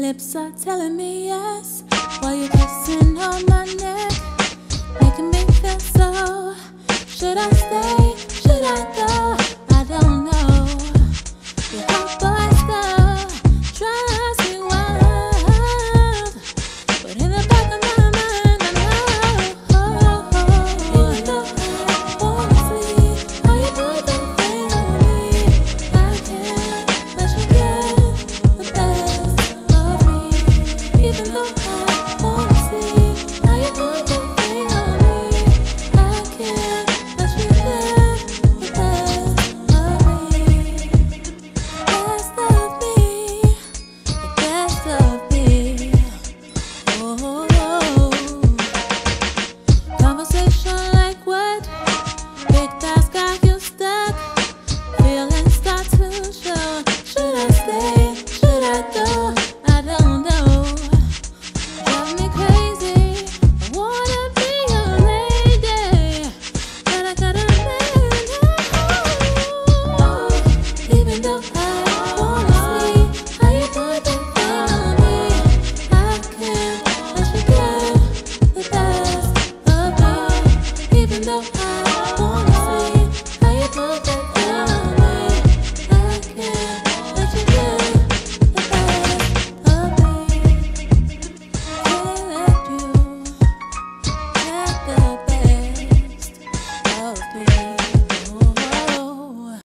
Lips are telling me yes while you're kissing on my neck, making me feel so. Should I in the know how.